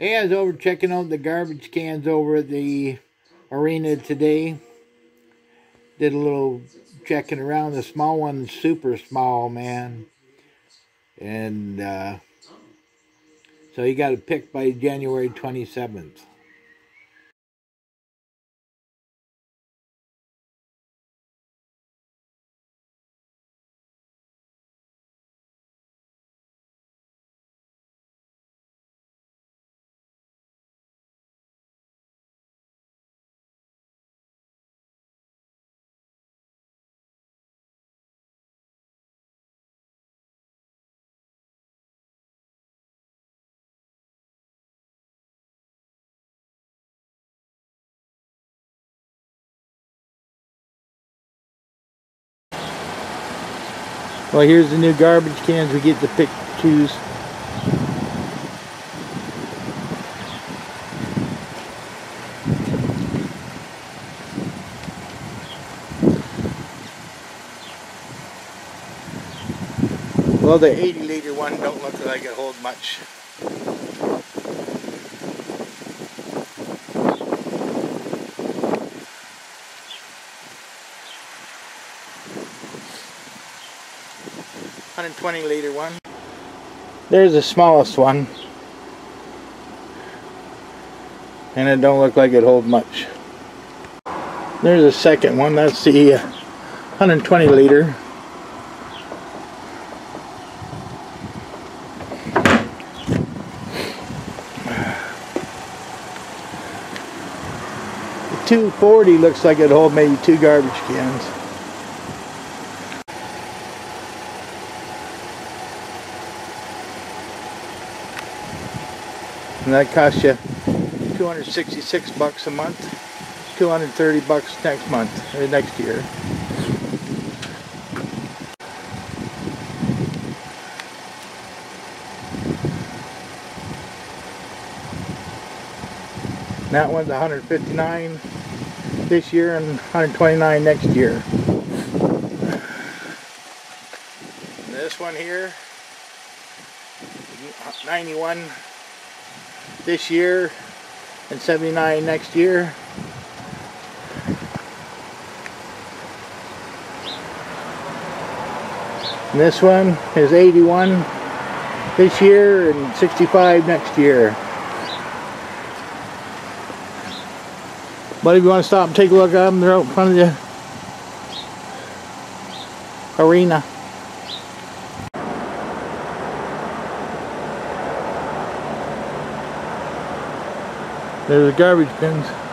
Hey, I was over checking out the garbage cans over at the arena today. Did a little checking around. The small one's super small, man. And uh, so you got to pick by January 27th. Well, here's the new garbage cans we get to pick, choose. Well, the 80 liter one don't look like it hold much. Hundred twenty liter one. There's the smallest one. And it don't look like it hold much. There's a second one. That's the uh, 120 liter. The 240 looks like it hold maybe two garbage cans. And that costs you 266 bucks a month, 230 bucks next month, or next year. That one's 159 this year and 129 next year. This one here, 91 this year and 79 next year. And this one is 81 this year and 65 next year. But if you want to stop and take a look at them, they're out in front of the arena. There's the garbage bins.